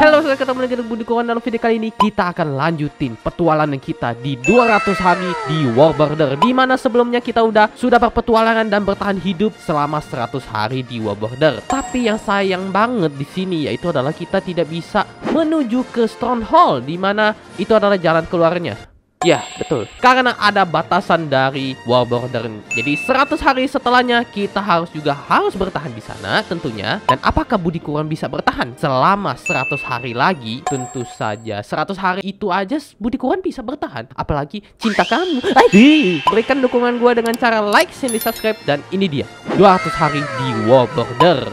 Halo, saya ketemu lagi dengan Budi Koran dalam video kali ini kita akan lanjutin petualangan kita di 200 hari di War Border di mana sebelumnya kita udah sudah berpetualangan dan bertahan hidup selama 100 hari di War Border. Tapi yang sayang banget di sini yaitu adalah kita tidak bisa menuju ke Stronghold di mana itu adalah jalan keluarnya. Ya, betul. Karena ada batasan dari War Border. Jadi 100 hari setelahnya kita harus juga harus bertahan di sana tentunya. Dan apakah Budi Kurang bisa bertahan selama 100 hari lagi? Tentu saja 100 hari itu aja Budi Kurang bisa bertahan. Apalagi cinta kamu. Aduh. Berikan dukungan gue dengan cara like, share, subscribe dan ini dia 200 hari di War Border.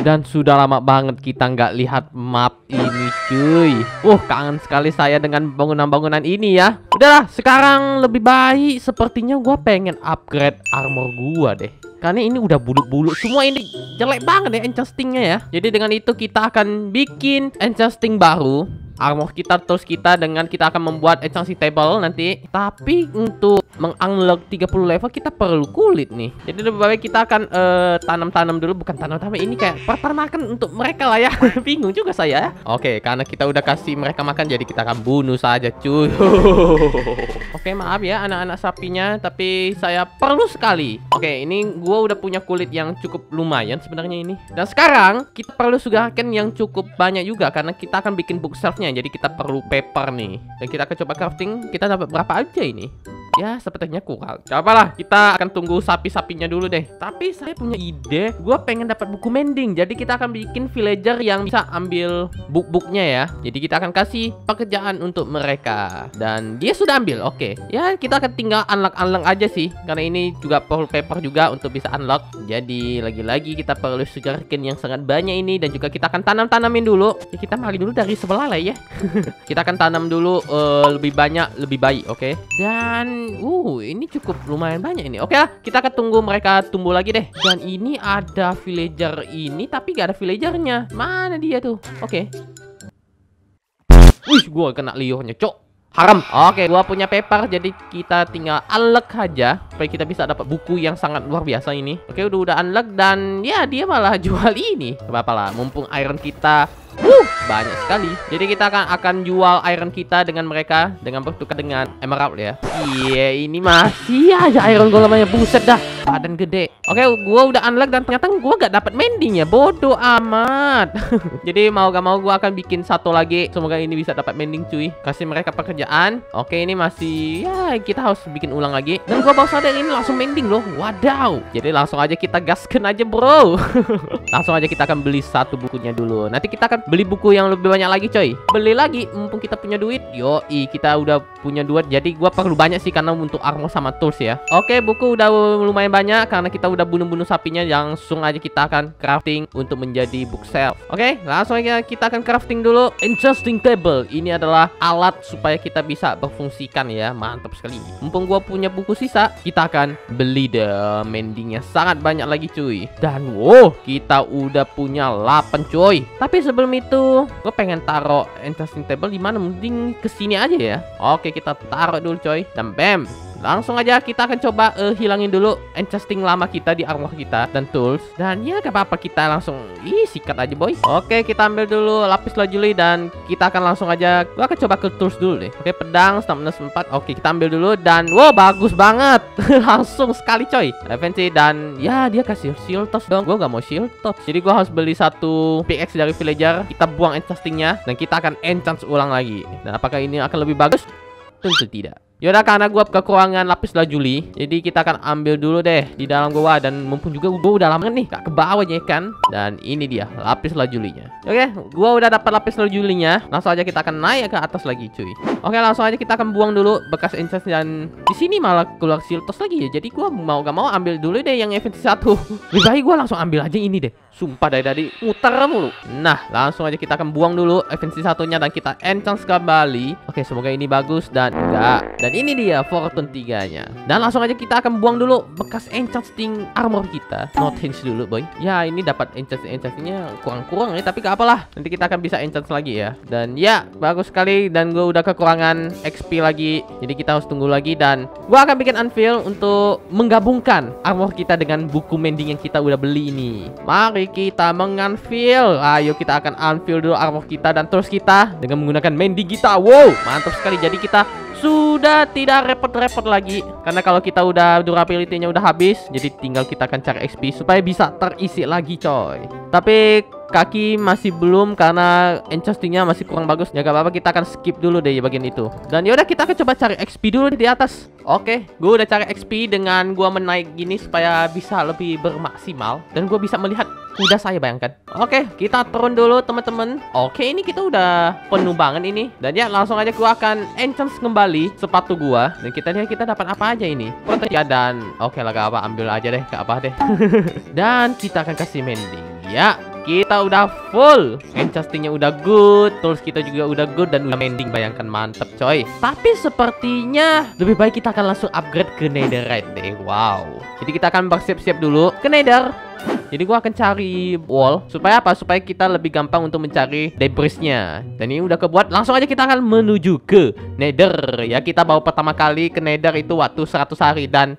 Dan sudah lama banget kita nggak lihat map ini cuy. Uh kangen sekali saya dengan bangunan-bangunan ini ya. Udahlah sekarang lebih baik. Sepertinya gue pengen upgrade armor gua deh karena ini udah buluk-buluk. Semua ini jelek banget ya enchantingnya ya. Jadi dengan itu kita akan bikin enchanting baru. Armor kita terus kita dengan kita akan membuat enchanting table nanti. Tapi untuk mengunlock 30 level kita perlu kulit nih. Jadi lebih baik kita akan uh, tanam-tanam dulu. Bukan tanam-tanam ini kayak peternakan untuk mereka lah ya. Bingung juga saya oke karena kita udah kasih mereka makan jadi kita akan bunuh saja cuy. Oke maaf ya anak-anak sapinya tapi saya perlu sekali. Oke ini gua udah punya kulit yang cukup lumayan sebenarnya ini. Dan sekarang kita perlu sugarcane yang cukup banyak juga karena kita akan bikin bookshelfnya jadi kita perlu paper nih. Dan kita akan coba crafting kita dapat berapa aja ini Ya sepertinya kurang. Coba lah kita akan tunggu sapi-sapinya dulu deh. Tapi saya punya ide Gue pengen dapat buku mending. Jadi kita akan bikin villager yang bisa ambil book-booknya ya. Jadi kita akan kasih pekerjaan untuk mereka. Dan dia sudah ambil oke. Ya kita akan tinggal unlock-unlock aja sih. Karena ini juga perlu paper juga untuk bisa unlock. Jadi lagi-lagi kita perlu sugarcane yang sangat banyak ini. Dan juga kita akan tanam-tanamin dulu. Ya, Kita mari dulu dari sebelah lah ya. Kita akan tanam dulu uh, lebih banyak lebih baik oke. Okay? Dan uh ini cukup lumayan banyak ini. Oke lah, kita akan tunggu mereka tumbuh lagi deh. Dan ini ada villager ini tapi gak ada villagernya. Mana dia tuh? Oke. Wih, gua kena liurnya, cok. Haram. Oke, gua punya paper jadi kita tinggal unlock aja supaya kita bisa dapat buku yang sangat luar biasa ini. Oke, udah udah unlock dan ya dia malah jual ini. Apa lah, mumpung iron kita Uh, banyak sekali. Jadi kita akan akan jual iron kita dengan mereka dengan bertukar dengan emerald ya. Iya, ini masih aja iron golemnya buset dah. Badan gede. Oke, gua udah unlock dan ternyata gua gak dapat mending ya. Bodoh amat. Jadi mau gak mau gua akan bikin satu lagi. Semoga ini bisa dapat mending cuy. Kasih mereka pekerjaan. Oke, ini masih ya kita harus bikin ulang lagi. Dan gua baru sadar ini langsung mending loh. Wadaw. Jadi langsung aja kita gaskan aja, Bro. langsung aja kita akan beli satu bukunya dulu. Nanti kita akan beli buku yang lebih banyak lagi coy. Beli lagi mumpung kita punya duit. Yo i kita udah punya duit jadi gua perlu banyak sih karena untuk armor sama tools ya. Oke buku udah lumayan banyak karena kita udah bunuh-bunuh sapinya langsung aja kita akan crafting untuk menjadi bookshelf. Oke langsung aja kita akan crafting dulu. Interesting table ini adalah alat supaya kita bisa berfungsikan ya. Mantap sekali. Mumpung gua punya buku sisa kita akan beli the mendingnya sangat banyak lagi cuy. Dan wow kita udah punya 8 cuy tapi sebelum itu. Gue pengen taruh interesting table di mana mending ke sini aja ya. Oke kita taruh dulu coy. Dan bam Langsung aja kita akan coba uh, hilangin dulu enchanting lama kita di armor kita dan tools. Dan ya gak apa-apa kita langsung ih sikat aja boy. Oke kita ambil dulu lapis lazuli dan kita akan langsung aja gua akan coba ke tools dulu deh. Oke pedang stamina 4. Oke kita ambil dulu dan wow bagus banget. langsung sekali coy. Defensi dan ya dia kasih shield toss dong. Gua gak mau shield toss. Jadi gua harus beli satu pickaxe dari villager. Kita buang enchantingnya dan kita akan enchant ulang lagi. Dan apakah ini akan lebih bagus? Tentu tidak. Yaudah karena gua kekurangan lapis lazuli Jadi kita akan ambil dulu deh Di dalam gua. Dan mumpung juga gua udah lama nih Gak ke bawah ya kan? Dan ini dia lapis lajulinya Oke gua udah dapat lapis lajulinya Langsung aja kita akan naik ke atas lagi cuy. Oke langsung aja kita akan buang dulu Bekas instance dan di sini malah keluar siltos lagi ya. Jadi gua mau gak mau ambil dulu deh yang event satu. Lebih baik gua langsung ambil aja ini deh. Sumpah dari tadi muter mulu. Nah langsung aja kita akan buang dulu event satunya Dan kita enchant kembali. Oke semoga ini bagus Dan enggak Dan dan ini dia fortune 3-nya. Dan langsung aja kita akan buang dulu bekas enchanting armor kita. Not hinge dulu, boy. Ya, ini dapat enchant enchantingnya kurang-kurang ya, tapi gak apalah. Nanti kita akan bisa enchant lagi ya. Dan ya, bagus sekali dan gue udah kekurangan XP lagi. Jadi kita harus tunggu lagi dan gue akan bikin unveil untuk menggabungkan armor kita dengan buku mending yang kita udah beli ini. Mari kita menganvil. Ayo kita akan anvil dulu armor kita dan terus kita dengan menggunakan mending kita. Wow, mantap sekali. Jadi kita sudah tidak repot-repot lagi. Karena kalau kita udah durability-nya udah habis jadi tinggal kita akan cari XP supaya bisa terisi lagi coy. Tapi kaki masih belum karena enchantingnya masih kurang bagus. Ya gak apa-apa kita akan skip dulu deh bagian itu. Dan yaudah kita akan coba cari XP dulu di atas. Oke gue udah cari XP dengan gue menaik gini supaya bisa lebih bermaksimal. Dan gue bisa melihat kuda saya bayangkan. Oke kita turun dulu teman-teman. Oke ini kita udah penuh banget ini. Dan ya langsung aja gue akan enchant kembali sepatu gue dan kita lihat kita dapat apa aja ini. Ya dan oke lah gak apa ambil aja deh gak apa deh. Dan kita akan kasih mending. Ya kita udah full Enchantingnya udah good Tools kita juga udah good Dan udah mending Bayangkan mantep coy Tapi sepertinya Lebih baik kita akan langsung upgrade ke netherite deh Wow Jadi kita akan bersiap-siap dulu Ke nether jadi gua akan cari wall supaya apa? Supaya kita lebih gampang untuk mencari debrisnya. Dan ini udah kebuat. Langsung aja kita akan menuju ke Nether. Ya kita bawa pertama kali ke Nether itu waktu 100 hari dan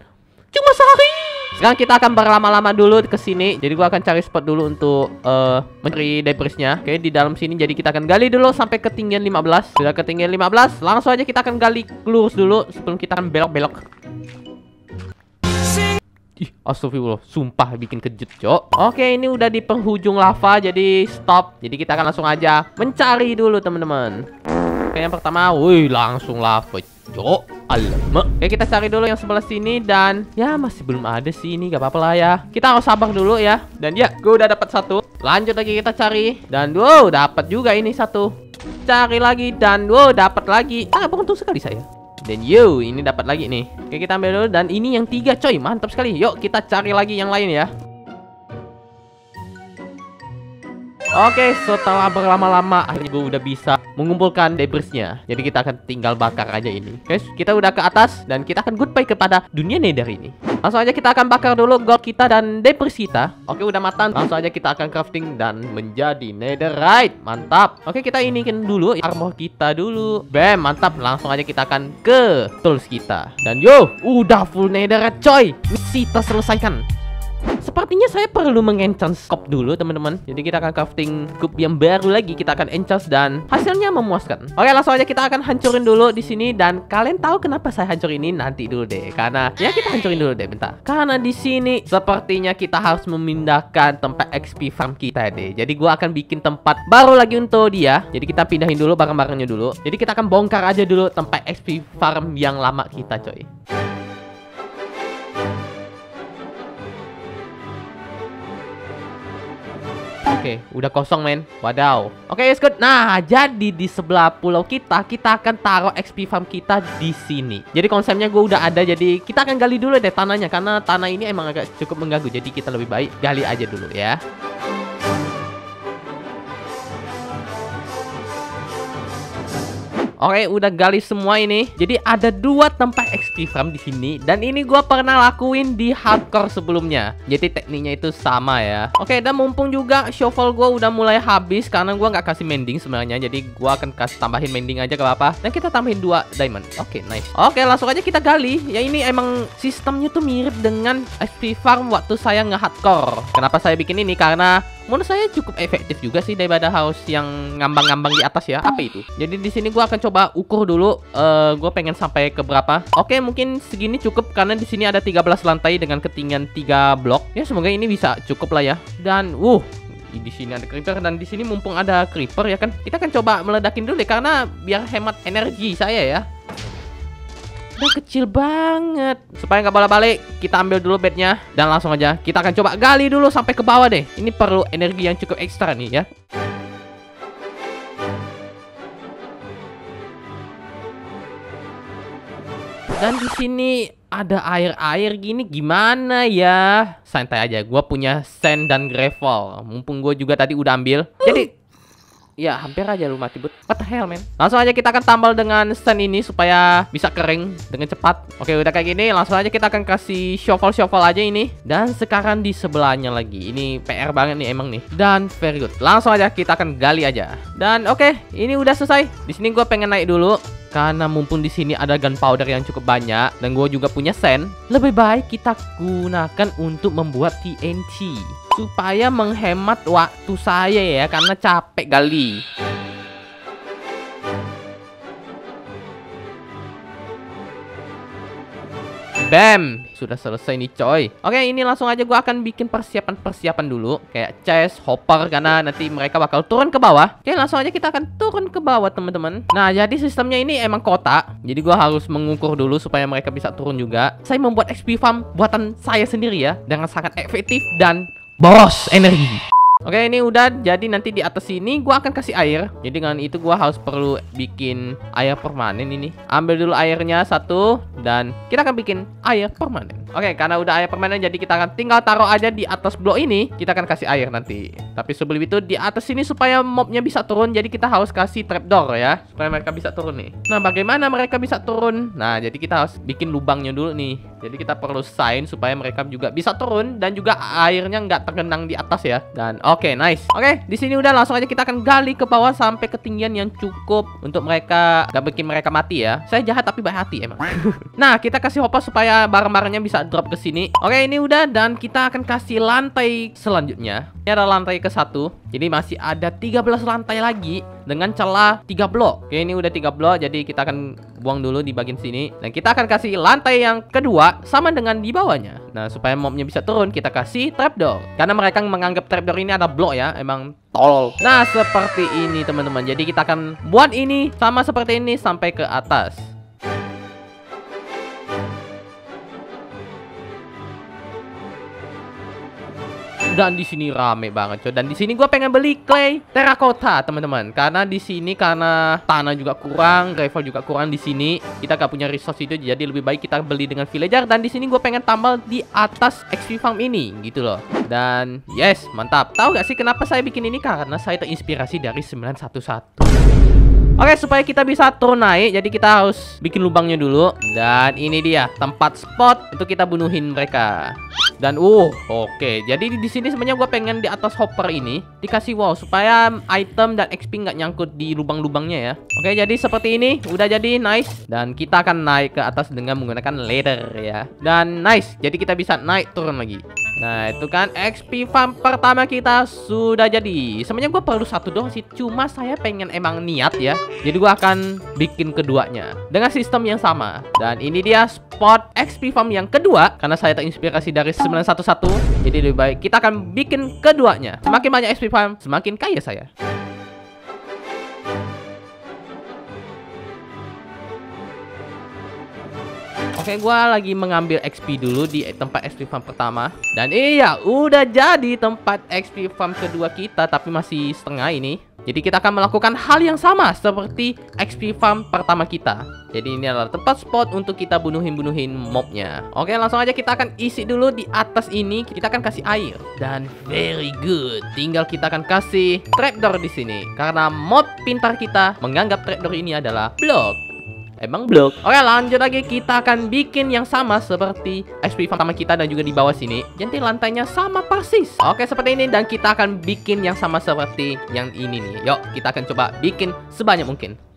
cuma sehari. Sekarang kita akan berlama-lama dulu ke sini. Jadi gua akan cari spot dulu untuk uh, mencari debrisnya. Oke, di dalam sini jadi kita akan gali dulu sampai ketinggian 15. Sudah ketinggian 15, langsung aja kita akan gali lurus dulu sebelum kita akan belok-belok. Ih, astagfirullah, sumpah bikin kejut, Cok. Oke, ini udah di penghujung lava, jadi stop. Jadi kita akan langsung aja mencari dulu, teman-teman. Oke, yang pertama, wih, langsung lava, Cok. Alamak. Oke, kita cari dulu yang sebelah sini dan ya masih belum ada sih ini, gak apa-apa lah ya. Kita harus sabar dulu ya. Dan ya, gue udah dapat satu. Lanjut lagi kita cari dan wow, dapat juga ini satu. Cari lagi dan wow, dapat lagi. Ah, beruntung sekali saya. Dan yo, ini dapat lagi nih. Oke, kita ambil dulu dan ini yang tiga, coy. Mantap sekali. Yuk, kita cari lagi yang lain ya. Oke, setelah berlama-lama akhirnya gue udah bisa mengumpulkan debrisnya. Jadi kita akan tinggal bakar aja ini. Guys, kita udah ke atas dan kita akan goodbye kepada dunia nether ini. Langsung aja kita akan bakar dulu gold kita dan debris kita. Oke, udah matang. Langsung aja kita akan crafting dan menjadi netherite. Mantap. Oke, kita inikan dulu armor kita dulu. Bam, mantap. Langsung aja kita akan ke tools kita. Dan yo, udah full netherite coy. Misi terselesaikan. Sepertinya saya perlu mengenchant scope dulu teman-teman. Jadi kita akan crafting cup yang baru lagi. Kita akan enchant dan hasilnya memuaskan. Oke langsung aja kita akan hancurin dulu di sini. Dan kalian tahu kenapa saya hancurin ini? Nanti dulu deh. Karena ya kita hancurin dulu deh bentar. Karena di sini sepertinya kita harus memindahkan tempat XP farm kita deh. Jadi gua akan bikin tempat baru lagi untuk dia. Jadi kita pindahin dulu barang-barangnya dulu. Jadi kita akan bongkar aja dulu tempat XP farm yang lama kita coy Oke, okay, udah kosong men. Wadaw. Oke, okay, good. Nah, jadi di sebelah pulau kita, kita akan taruh XP farm kita di sini. Jadi konsepnya gue udah ada, jadi kita akan gali dulu deh tanahnya. Karena tanah ini emang agak cukup mengganggu. Jadi kita lebih baik gali aja dulu ya. Oke, udah gali semua ini. Jadi ada dua tempat XP farm di sini dan ini gua pernah lakuin di hardcore sebelumnya. Jadi tekniknya itu sama ya. Oke, dan mumpung juga shovel gua udah mulai habis karena gua nggak kasih mending sebenarnya. Jadi gua akan kasih tambahin mending aja gak apa-apa. Dan kita tambahin dua diamond. Oke, nice. Oke, langsung aja kita gali. Ya ini emang sistemnya tuh mirip dengan XP farm waktu saya nge-hardcore. Kenapa saya bikin ini? Karena menurut saya cukup efektif juga sih daripada house yang ngambang-ngambang di atas ya. Apa itu? Jadi di sini gua akan coba ukur dulu uh, gua pengen sampai ke berapa. Oke, mungkin segini cukup karena di sini ada 13 lantai dengan ketinggian 3 blok. Ya, semoga ini bisa cukup lah ya. Dan uh di sini ada creeper dan di sini mumpung ada creeper ya kan kita akan coba meledakin dulu deh karena biar hemat energi saya ya kecil banget. Supaya nggak balik-balik kita ambil dulu bednya dan langsung aja kita akan coba gali dulu sampai ke bawah deh. Ini perlu energi yang cukup ekstra nih ya. Dan di sini ada air-air gini gimana ya? Santai aja gue punya sand dan gravel. Mumpung gue juga tadi udah ambil. Jadi Ya, hampir aja lu mati, but. What the hell, man? Langsung aja kita akan tambal dengan stand ini supaya bisa kering dengan cepat. Oke, udah kayak gini, langsung aja kita akan kasih shovel-shovel aja ini. Dan sekarang di sebelahnya lagi. Ini PR banget nih emang nih. Dan very good. Langsung aja kita akan gali aja. Dan oke, ini udah selesai. Di sini gue pengen naik dulu. Karena mumpung di sini ada gunpowder yang cukup banyak dan gue juga punya sand, lebih baik kita gunakan untuk membuat TNT. Supaya menghemat waktu saya ya karena capek kali. Bam, sudah selesai nih coy. Oke, ini langsung aja gua akan bikin persiapan-persiapan dulu, kayak chest, hopper karena nanti mereka bakal turun ke bawah. Oke, langsung aja kita akan turun ke bawah, teman-teman. Nah, jadi sistemnya ini emang kotak. Jadi gua harus mengukur dulu supaya mereka bisa turun juga. Saya membuat XP farm buatan saya sendiri ya, dengan sangat efektif dan boros energi. Oke ini udah jadi nanti di atas sini gua akan kasih air. Jadi dengan itu gua harus perlu bikin air permanen ini. Ambil dulu airnya satu Dan kita akan bikin air permanen Oke karena udah air permanen jadi kita akan tinggal taruh aja di atas blok ini Kita akan kasih air nanti Tapi sebelum itu di atas sini supaya mobnya bisa turun Jadi kita harus kasih trapdoor ya Supaya mereka bisa turun nih Nah bagaimana mereka bisa turun Nah jadi kita harus bikin lubangnya dulu nih Jadi kita perlu sign supaya mereka juga bisa turun Dan juga airnya nggak tergenang di atas ya Dan Oke, okay, nice. Oke, okay, di sini udah langsung aja kita akan gali ke bawah sampai ketinggian yang cukup untuk mereka gak bikin mereka mati ya. Saya jahat tapi baik hati emang. nah, kita kasih hopper supaya barang-barangnya bisa drop ke sini. Oke, ini udah dan kita akan kasih lantai selanjutnya. Ini ada lantai ke satu. Jadi masih ada 13 lantai lagi dengan celah 3 blok. Oke, ini udah 3 blok jadi kita akan buang dulu di bagian sini. Dan kita akan kasih lantai yang kedua sama dengan di bawahnya. Nah, supaya mobnya bisa turun, kita kasih trapdoor. Karena mereka menganggap trapdoor ini ada blok ya, emang tolol. Nah, seperti ini teman-teman. Jadi kita akan buat ini sama seperti ini sampai ke atas. Dan di sini rame banget coy dan di sini gue pengen beli clay terracotta teman-teman. Karena di sini karena tanah juga kurang gravel juga kurang di sini kita gak punya resource itu jadi lebih baik kita beli dengan villager. Dan di sini gue pengen tambal di atas XP farm ini gitu loh. Dan yes mantap. Tahu gak sih kenapa saya bikin ini? Karena saya terinspirasi dari 911 Oke, supaya kita bisa turun naik, jadi kita harus bikin lubangnya dulu. Dan ini dia tempat spot untuk kita bunuhin mereka. Dan uh, oke. Okay. Jadi di sini sebenarnya gue pengen di atas hopper ini dikasih wall supaya item dan XP nggak nyangkut di lubang-lubangnya ya. Oke, jadi seperti ini udah jadi nice. Dan kita akan naik ke atas dengan menggunakan ladder ya. Dan nice, jadi kita bisa naik turun lagi. Nah itu kan XP farm pertama kita sudah jadi. Sebenarnya gue perlu satu doang sih Cuma saya pengen emang niat ya. Jadi gue akan bikin keduanya Dengan sistem yang sama. Dan ini dia spot XP farm yang kedua Karena saya terinspirasi dari 911 Jadi lebih baik kita akan bikin keduanya. Semakin banyak XP farm Semakin kaya saya Oke, gua lagi mengambil XP dulu di tempat XP farm pertama. Dan iya, udah jadi tempat XP farm kedua kita, tapi masih setengah ini. Jadi kita akan melakukan hal yang sama seperti XP farm pertama kita. Jadi ini adalah tempat spot untuk kita bunuhin-bunuhin mobnya. Oke, langsung aja kita akan isi dulu di atas ini. Kita akan kasih air dan very good. Tinggal kita akan kasih trapdoor di sini karena mob pintar kita menganggap trapdoor ini adalah blok. Emang blok. Oke lanjut lagi kita akan bikin yang sama seperti XP pertama kita dan juga di bawah sini. Jadi lantainya sama persis. Oke seperti ini dan kita akan bikin yang sama seperti yang ini nih. Yuk kita akan coba bikin sebanyak mungkin.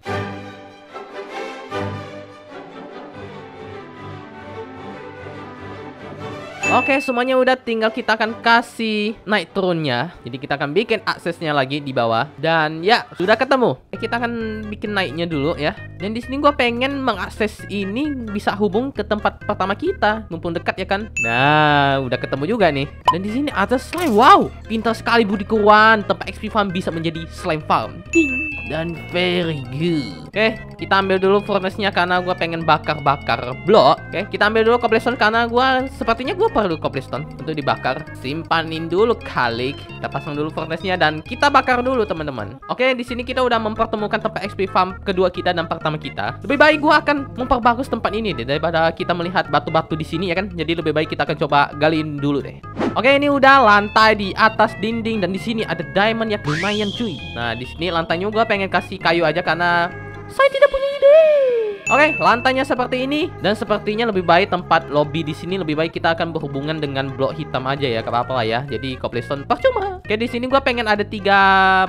Oke, semuanya udah tinggal kita akan kasih naik turunnya. Jadi kita akan bikin aksesnya lagi di bawah. Dan ya, sudah ketemu. Eh, kita akan bikin naiknya dulu ya. Dan di sini gue pengen mengakses ini bisa hubung ke tempat pertama kita. Mumpung dekat ya kan. Nah, udah ketemu juga nih. Dan di sini ada slime. Wow, pintar sekali Budi Kuan. Tempat XP farm bisa menjadi slime farm. Ding. Dan very good. Oke, kita ambil dulu furnace-nya karena gue pengen bakar-bakar blok. Oke, kita ambil dulu cobblestone karena gue sepertinya gue perlu cobblestone untuk dibakar. Simpanin dulu kali. Kita pasang dulu furnace-nya dan kita bakar dulu teman-teman. Oke, di sini kita udah mempertemukan tempat XP farm kedua kita dan pertama kita. Lebih baik gua akan memperbagus tempat ini deh daripada kita melihat batu-batu di sini ya kan. Jadi lebih baik kita akan coba galiin dulu deh. Oke, ini udah lantai di atas dinding dan di sini ada diamond yang lumayan cuy. Nah, di sini lantainya gua pengen kasih kayu aja karena saya tidak punya ide. Oke, lantainya seperti ini dan sepertinya lebih baik tempat lobby di sini lebih baik kita akan berhubungan dengan blok hitam aja ya, apa-apa lah ya. Jadi cobblestone percuma. Oke, di sini gua pengen ada tiga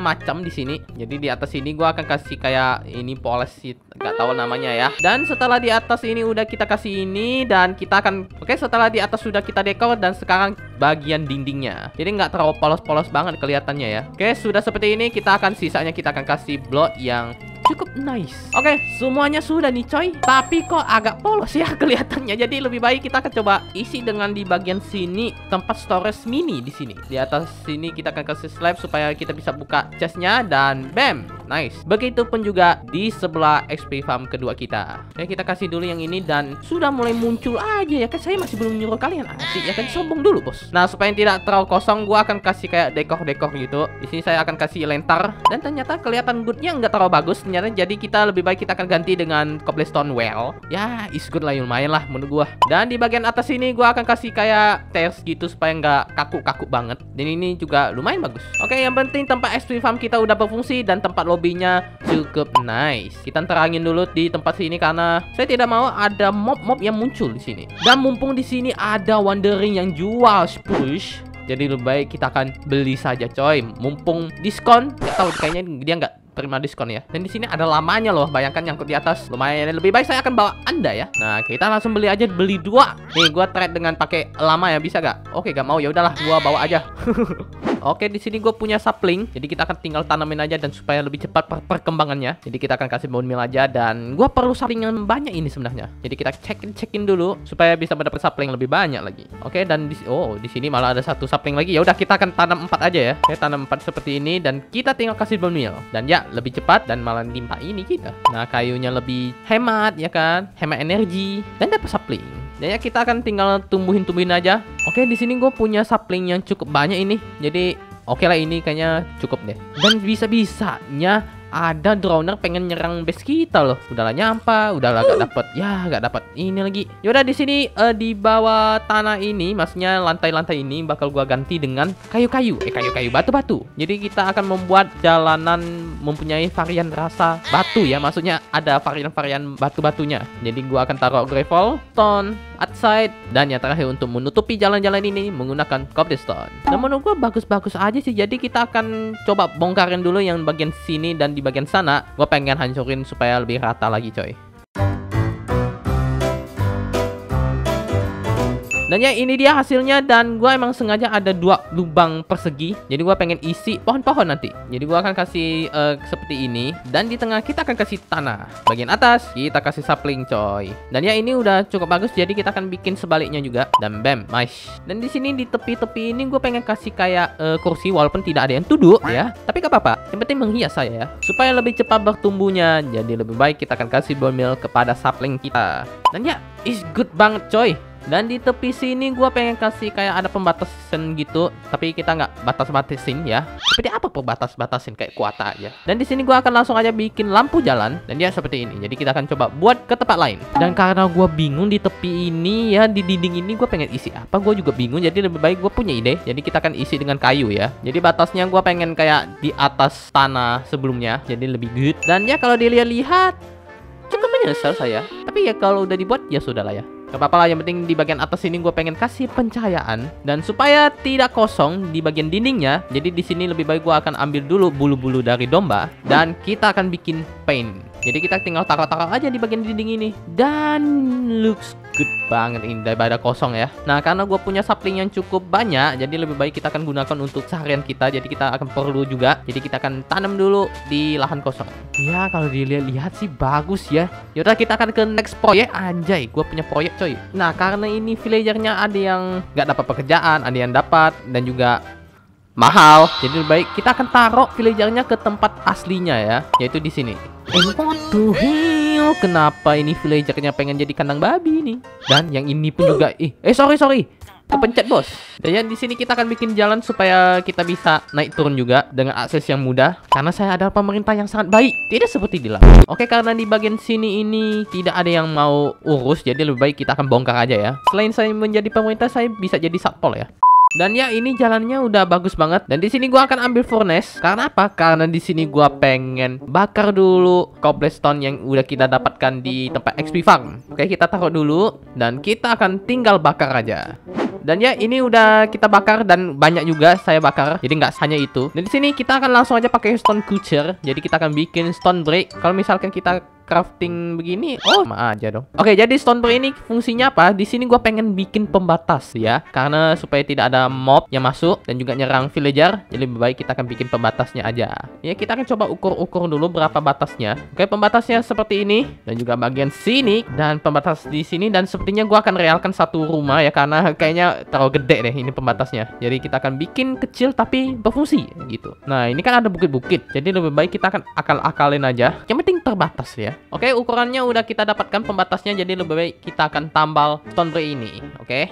macam di sini. Jadi di atas ini gua akan kasih kayak ini poles nggak tahu namanya ya. Dan setelah di atas ini udah kita kasih ini dan kita akan oke setelah di atas sudah kita dekor dan sekarang bagian dindingnya. Jadi nggak terlalu polos-polos banget kelihatannya ya. Oke, sudah seperti ini kita akan sisanya kita akan kasih blok yang cukup nice. Oke, semuanya sudah nih coy. Tapi kok agak polos ya kelihatannya. Jadi lebih baik kita akan coba isi dengan di bagian sini tempat storage mini di sini. Di atas sini kita akan kasih slab supaya kita bisa buka chestnya dan bam, nice. Begitupun juga di sebelah XP farm kedua kita. Ya kita kasih dulu yang ini dan sudah mulai muncul aja ya kan saya masih belum nyuruh kalian asik ya kan sombong dulu bos. Nah supaya tidak terlalu kosong, gua akan kasih kayak dekor-dekor gitu. Di sini saya akan kasih lentar dan ternyata kelihatan goodnya nggak terlalu bagus ternyata jadi kita lebih baik kita akan ganti dengan cobblestone well. Ya is good lah lumayan lah menurut gua. Dan di bagian atas ini gua akan kasih kayak stairs gitu supaya nggak kaku-kaku banget. Dan ini juga lumayan bagus. Oke yang penting tempat SP farm kita udah berfungsi dan tempat lobbynya cukup nice. Kita terangin dulu di tempat sini karena saya tidak mau ada mob-mob yang muncul di sini. Dan mumpung di sini ada wandering yang jual spruce jadi lebih baik kita akan beli saja coy. Mumpung diskon nggak tahu kayaknya dia nggak terima diskon ya. Dan di sini ada lamanya loh. Bayangkan nyangkut di atas. Lumayan. Lebih baik saya akan bawa Anda ya. Nah, kita langsung beli aja beli dua. Nih, gua trade dengan pakai lama ya. Bisa gak? Oke, gak mau ya udahlah. Gua bawa aja. Oke, di sini gue punya sapling. Jadi kita akan tinggal tanamin aja dan supaya lebih cepat per perkembangannya. Jadi kita akan kasih bone meal aja dan gue perlu sapling yang banyak ini sebenarnya. Jadi kita cekin cekin dulu supaya bisa mendapat sapling lebih banyak lagi. Oke, dan di oh di sini malah ada satu sapling lagi. Ya udah kita akan tanam empat aja ya. Oke, tanam empat seperti ini dan kita tinggal kasih bone meal. Dan ya lebih cepat dan malah limpah ini kita. Nah kayunya lebih hemat ya kan, hemat energi dan dapat sapling. Dan ya kita akan tinggal tumbuhin-tumbuhin aja. Oke di sini gue punya sapling yang cukup banyak ini. Jadi oke lah ini kayaknya cukup deh. Dan bisa-bisanya ada drowner pengen nyerang base kita loh. Udahlah nyampa, udahlah gak dapet. Ya gak dapet ini lagi. Yaudah di sini uh, di bawah tanah ini, maksudnya lantai-lantai ini bakal gua ganti dengan kayu-kayu. Eh kayu-kayu batu-batu. Jadi kita akan membuat jalanan mempunyai varian rasa batu ya. Maksudnya ada varian-varian batu-batunya. Jadi gua akan taruh gravel, stone, outside dan yang terakhir untuk menutupi jalan-jalan ini menggunakan cobblestone. Dan menurut gua bagus-bagus aja sih. Jadi kita akan coba bongkarin dulu yang bagian sini dan di bagian sana gue pengen hancurin supaya lebih rata lagi coy Dan ya ini dia hasilnya dan gue emang sengaja ada dua lubang persegi. Jadi gue pengen isi pohon-pohon nanti. Jadi gue akan kasih uh, seperti ini dan di tengah kita akan kasih tanah. Bagian atas kita kasih sapling coy. Dan ya ini udah cukup bagus jadi kita akan bikin sebaliknya juga. Dan bam, nice. Dan di sini di tepi-tepi ini gue pengen kasih kayak uh, kursi walaupun tidak ada yang duduk ya. Tapi gak apa-apa. Yang penting menghias saya ya. Supaya lebih cepat bertumbuhnya. Jadi lebih baik kita akan kasih bone meal kepada sapling kita. Dan ya, is good banget coy. Dan di tepi sini gue pengen kasih kayak ada pembatasan gitu, tapi kita nggak batas-batasin ya. Seperti apa pembatas-batasin kayak kuota aja. Dan di sini gue akan langsung aja bikin lampu jalan dan dia seperti ini. Jadi kita akan coba buat ke tempat lain. Dan karena gue bingung di tepi ini ya di dinding ini gue pengen isi apa, gue juga bingung. Jadi lebih baik gue punya ide. Jadi kita akan isi dengan kayu ya. Jadi batasnya gue pengen kayak di atas tanah sebelumnya, jadi lebih good. Dan ya kalau dilihat-lihat cukup menyesal saya. Tapi ya kalau udah dibuat ya sudah lah ya. Gak apa-apa lah, yang penting di bagian atas ini gue pengen kasih pencahayaan dan supaya tidak kosong di bagian dindingnya. Jadi di sini lebih baik gue akan ambil dulu bulu-bulu dari domba dan kita akan bikin paint. Jadi kita tinggal taruh-taruh aja di bagian dinding ini dan looks good banget ini daripada kosong ya. Nah karena gue punya sapling yang cukup banyak, jadi lebih baik kita akan gunakan untuk seharian kita. Jadi kita akan perlu juga. Jadi kita akan tanam dulu di lahan kosong. Ya kalau dilihat-lihat sih bagus ya. Yaudah kita akan ke next proyek. Anjay, gue punya proyek coy. Nah karena ini villagernya ada yang nggak dapat pekerjaan, ada yang dapat dan juga mahal. Jadi lebih baik kita akan taruh villagernya ke tempat aslinya ya, yaitu di sini. Eh, kenapa ini villagernya pengen jadi kandang babi nih? Dan yang ini pun juga, ih, eh sorry sorry, kepencet bos. Dan di sini kita akan bikin jalan supaya kita bisa naik turun juga dengan akses yang mudah. Karena saya adalah pemerintah yang sangat baik, tidak seperti di. Oke, karena di bagian sini ini tidak ada yang mau urus, jadi lebih baik kita akan bongkar aja ya. Selain saya menjadi pemerintah, saya bisa jadi satpol ya. Dan ya ini jalannya udah bagus banget. Dan di sini gua akan ambil furnace. Karena apa? Karena di sini gua pengen bakar dulu cobblestone yang udah kita dapatkan di tempat XP farm. Oke, kita taruh dulu dan kita akan tinggal bakar aja. Dan ya ini udah kita bakar dan banyak juga saya bakar. Jadi nggak hanya itu. Dan di sini kita akan langsung aja pakai stone cutcher. Jadi kita akan bikin stone break. Kalau misalkan kita crafting begini oh sama aja dong. Oke jadi stone break ini fungsinya apa? Di sini gua pengen bikin pembatas ya. Karena supaya tidak ada mob yang masuk dan juga nyerang villager jadi lebih baik kita akan bikin pembatasnya aja. Ya kita akan coba ukur-ukur dulu berapa batasnya. Oke pembatasnya seperti ini dan juga bagian sini dan pembatas di sini dan sepertinya gua akan realkan satu rumah ya karena kayaknya terlalu gede deh ini pembatasnya. Jadi kita akan bikin kecil tapi berfungsi gitu. Nah ini kan ada bukit-bukit jadi lebih baik kita akan akal-akalin aja. Yang penting terbatas ya Oke, ukurannya udah kita dapatkan pembatasnya jadi lebih baik kita akan tambal stone brick ini. Oke.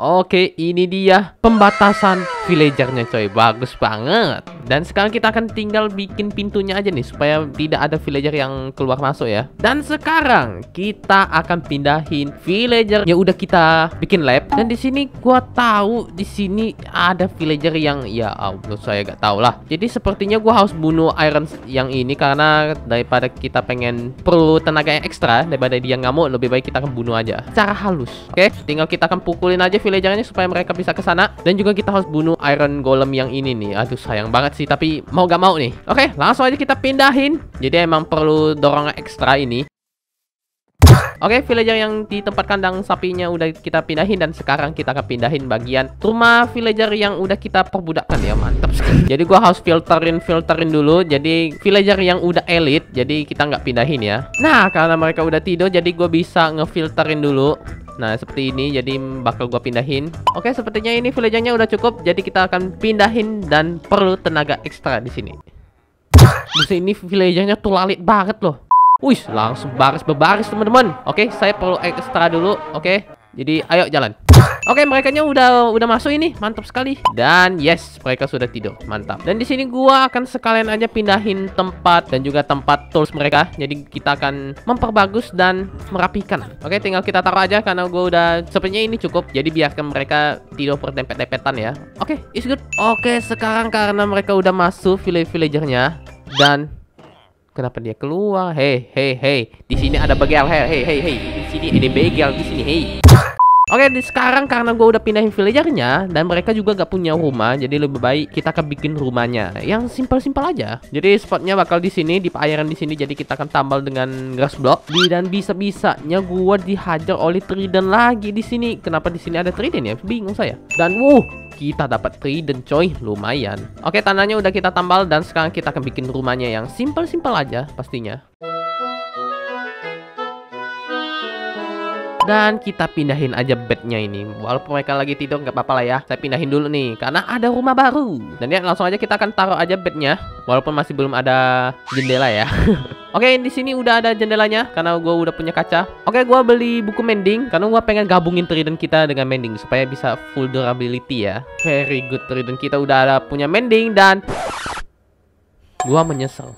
Oke, ini dia pembatasan villagernya coy. Bagus banget. Dan sekarang kita akan tinggal bikin pintunya aja nih supaya tidak ada villager yang keluar masuk ya. Dan sekarang kita akan pindahin villager yang udah kita bikin lab. Dan di sini gua tahu di sini ada villager yang ya Allah saya gak tahu lah. Jadi sepertinya gua harus bunuh iron yang ini karena daripada kita pengen perlu tenaga yang ekstra daripada dia ngamuk lebih baik kita akan bunuh aja secara halus. Oke, tinggal kita akan pukulin aja villagernya supaya mereka bisa ke sana dan juga kita harus bunuh iron golem yang ini nih. Aduh sayang banget sih tapi mau gak mau nih. Oke, langsung aja kita pindahin. Jadi emang perlu dorongan ekstra ini. Oke, villager yang di tempat kandang sapinya udah kita pindahin dan sekarang kita akan pindahin bagian rumah villager yang udah kita perbudakkan ya, mantap. Jadi gua harus filterin filterin dulu. Jadi villager yang udah elite, jadi kita nggak pindahin ya. Nah, karena mereka udah tidur, jadi gua bisa ngefilterin dulu. Nah, seperti ini jadi bakal gua pindahin. Oke, sepertinya ini villagernya udah cukup. Jadi kita akan pindahin dan perlu tenaga ekstra di sini. Di ini villagernya tuh lalit banget loh. Wih, langsung baris berbaris teman-teman. Oke, saya perlu ekstra dulu. Oke. Jadi ayo jalan. Oke, mereka nya udah udah masuk ini. Mantap sekali. Dan yes, mereka sudah tidur. Mantap. Dan di sini gua akan sekalian aja pindahin tempat dan juga tempat tools mereka. Jadi kita akan memperbagus dan merapikan. Oke, tinggal kita taruh aja karena gua udah sepertinya ini cukup. Jadi biarkan mereka tidur berdempet-dempetan ya. Oke, it's good. Oke, sekarang karena mereka udah masuk village-villagernya dan Kenapa dia keluar? Hei, hei, hei. Di sini ada begel. Hei, hei, hei. Di sini ada begel di sini. Hei. Oke, di sekarang karena gue udah pindahin villagernya dan mereka juga gak punya rumah, jadi lebih baik kita akan bikin rumahnya yang simpel-simpel aja. Jadi spotnya bakal di sini, di perairan di sini, jadi kita akan tambal dengan grass block. Dan bisa-bisanya gue dihajar oleh trident lagi di sini. Kenapa di sini ada trident ya? Bingung saya. Dan wuh, kita dapat trident coy, lumayan. Oke, tanahnya udah kita tambal dan sekarang kita akan bikin rumahnya yang simpel-simpel aja pastinya. Dan kita pindahin aja bednya ini Walaupun mereka lagi tidur nggak apa-apa lah ya Saya pindahin dulu nih Karena ada rumah baru Dan ya langsung aja kita akan taruh aja bednya Walaupun masih belum ada jendela ya Oke, di sini udah ada jendelanya karena gue udah punya kaca. Oke, gue beli buku mending karena gue pengen gabungin trident kita dengan mending supaya bisa full durability ya. Very good trident kita udah ada punya mending dan gue menyesal.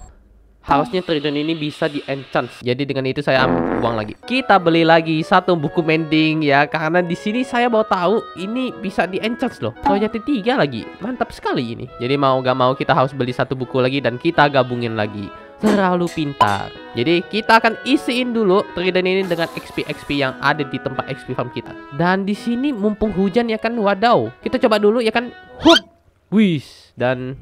Harusnya trident ini bisa di enchant. Jadi dengan itu saya ambil uang lagi. Kita beli lagi satu buku mending ya karena di sini saya baru tahu ini bisa di enchant loh. Jadi tiga lagi. Mantap sekali ini. Jadi mau gak mau kita harus beli satu buku lagi dan kita gabungin lagi. Terlalu pintar. Jadi kita akan isiin dulu trident ini dengan XP-XP yang ada di tempat XP farm kita. Dan di sini mumpung hujan ya kan wadaw. Kita coba dulu ya kan. Hup. Wis dan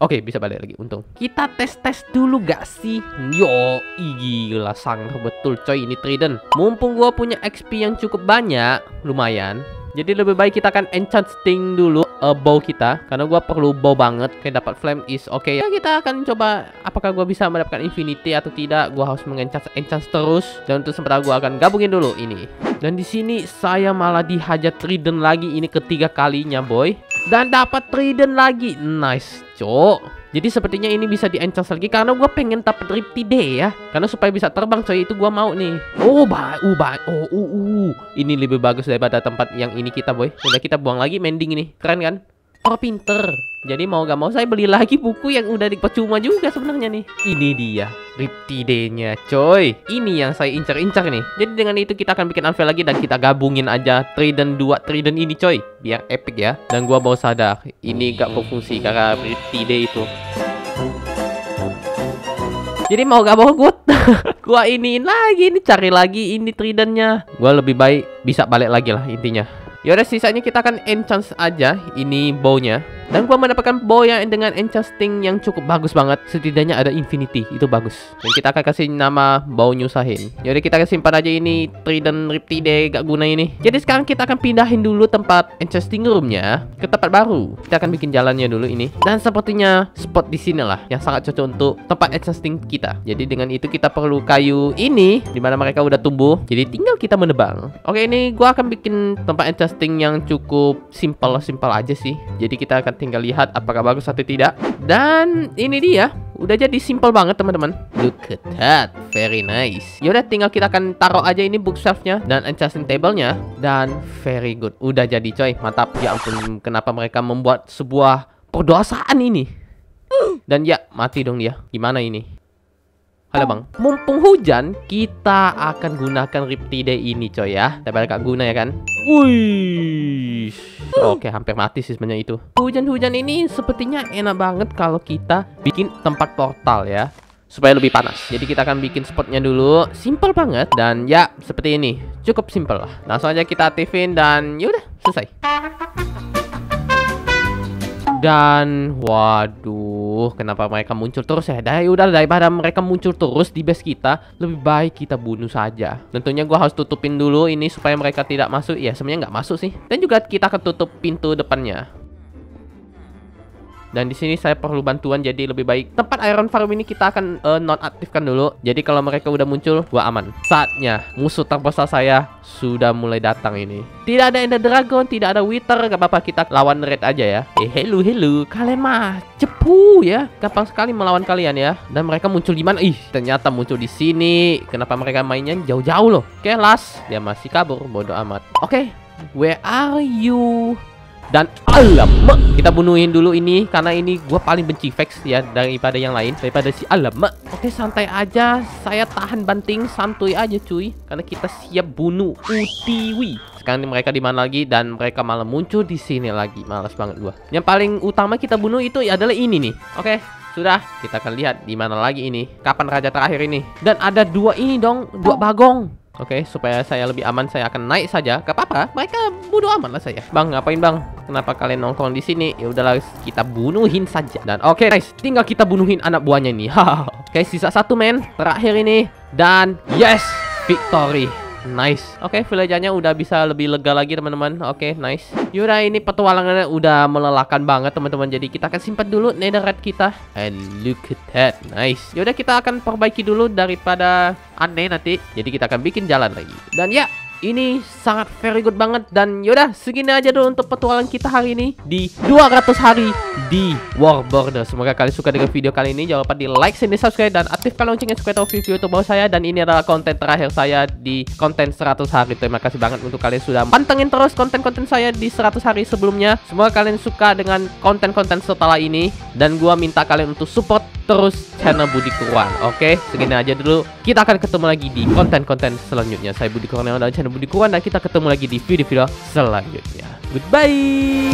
Oke, bisa balik lagi, untung. Kita tes-tes dulu gak sih? Yo, gila, sangar betul coy ini Trident. Mumpung gua punya XP yang cukup banyak, lumayan. Jadi lebih baik kita akan enchanting dulu uh, bow kita karena gua perlu bow banget. Oke, dapat flame is oke okay. ya. Kita akan coba apakah gua bisa mendapatkan infinity atau tidak. Gua harus mengenchant enchant terus dan untuk sementara gua akan gabungin dulu ini. Dan di sini saya malah dihajar trident lagi ini ketiga kalinya, boy. Dan dapat trident lagi. Nice, cok. Jadi sepertinya ini bisa di enchant lagi karena gue pengen dapat Riptide ya. Karena supaya bisa terbang coy itu gue mau nih. Oh, ba uh, ba oh, uh, uh. Ini lebih bagus daripada tempat yang ini kita boy. Udah kita buang lagi mending ini. Keren kan? Oh pinter. Jadi mau gak mau saya beli lagi buku yang udah dipercuma juga sebenarnya nih. Ini dia Riptide-nya coy. Ini yang saya incar-incar nih. Jadi dengan itu kita akan bikin unveil lagi dan kita gabungin aja Trident 2 Trident ini coy. Biar epic ya. Dan gua baru sadar ini gak berfungsi karena Riptide itu. Jadi mau gak mau gue gua iniin lagi ini cari lagi ini tridentnya. Gua lebih baik bisa balik lagi lah intinya. Yaudah sisanya kita akan enchant aja ini bownya dan gua mendapatkan bow yang dengan enchanting yang cukup bagus banget. Setidaknya ada infinity, itu bagus. Dan kita akan kasih nama bow nyusahin. Jadi kita simpan aja ini trident riptide gak guna ini. Jadi sekarang kita akan pindahin dulu tempat enchanting roomnya ke tempat baru. Kita akan bikin jalannya dulu ini. Dan sepertinya spot di sini lah yang sangat cocok untuk tempat enchanting kita. Jadi dengan itu kita perlu kayu ini di mana mereka udah tumbuh. Jadi tinggal kita menebang. Oke ini gua akan bikin tempat enchanting yang cukup simple simple aja sih. Jadi kita akan tinggal lihat apakah bagus atau tidak. Dan ini dia, udah jadi simple banget teman-teman. Look at that, very nice. Yaudah tinggal kita akan taruh aja ini bookshelfnya dan enchanting table-nya dan very good. Udah jadi coy, mantap. Ya ampun, kenapa mereka membuat sebuah perdosaan ini? Dan ya, mati dong dia. Gimana ini? Halo bang, mumpung hujan, kita akan gunakan Riptide ini coy ya Daripada gak guna ya kan Wih Oke hampir mati sih sebenarnya itu. Hujan-hujan ini sepertinya enak banget kalau kita bikin tempat portal ya Supaya lebih panas. Jadi kita akan bikin spotnya dulu. Simple banget. Dan ya seperti ini. Cukup simple lah. Langsung aja kita aktifin dan yaudah selesai. Dan waduh, kenapa mereka muncul terus ya? Dari udah daripada mereka muncul terus di base kita, lebih baik kita bunuh saja. Tentunya gua harus tutupin dulu ini supaya mereka tidak masuk. Ya sebenarnya nggak masuk sih. Dan juga kita akan tutup pintu depannya. Dan di sini saya perlu bantuan jadi lebih baik. Tempat Iron Farm ini kita akan uh, nonaktifkan dulu. Jadi kalau mereka udah muncul, gua aman. Saatnya musuh terbesar saya sudah mulai datang ini. Tidak ada Ender Dragon, tidak ada Wither, gak apa-apa kita lawan Red aja ya. Eh, hello hello, kalian mah cepu ya. Gampang sekali melawan kalian ya. Dan mereka muncul di mana? Ih, ternyata muncul di sini. Kenapa mereka mainnya jauh-jauh loh? Oke, last. Dia masih kabur, bodoh amat. Oke, where are you? Dan alam. Kita bunuhin dulu ini Karena ini gue paling benci Vex ya Daripada yang lain Daripada si alam. Oke santai aja. Saya tahan banting Santuy aja cuy. Karena kita siap bunuh Utiwi Sekarang mereka di mana lagi? Dan mereka malah muncul di sini lagi. Males banget gue Yang paling utama kita bunuh itu adalah ini nih. Oke sudah, kita akan lihat di mana lagi ini. Kapan raja terakhir ini? Dan ada dua ini dong, dua bagong. Oke, okay, supaya saya lebih aman, saya akan naik saja. Gak apa-apa, mereka bodoh amat lah saya. Bang, ngapain bang? Kenapa kalian nongkrong di sini? Ya udahlah, kita bunuhin saja. Dan oke, okay, guys, tinggal kita bunuhin anak buahnya ini. oke, sisa satu men, terakhir ini. Dan yes, victory. Nice. Oke, okay, villagernya udah bisa lebih lega lagi teman-teman. Oke, okay, nice. Yaudah ini petualangannya udah melelahkan banget teman-teman. Jadi kita akan simpan dulu netherite kita. And look at that. Nice. Yaudah kita akan perbaiki dulu daripada aneh nanti. Jadi kita akan bikin jalan lagi. Dan ya, ini sangat very good banget dan yaudah segini aja dulu untuk petualang kita hari ini di 200 hari di War Border. Semoga kalian suka dengan video kali ini. Jangan lupa di like, dan subscribe dan aktifkan loncengnya supaya tahu video bawah saya dan ini adalah konten terakhir saya di konten 100 hari. Terima kasih banget untuk kalian sudah pantengin terus konten-konten saya di 100 hari sebelumnya. Semoga kalian suka dengan konten-konten setelah ini dan gua minta kalian untuk support terus channel Budi Kurwan. Oke, segini aja dulu. Kita akan ketemu lagi di konten-konten selanjutnya. Saya Budi Kurwan dan channel Budi Kurwan dan kita ketemu lagi di video-video selanjutnya. Goodbye.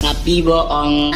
Tapi bohong.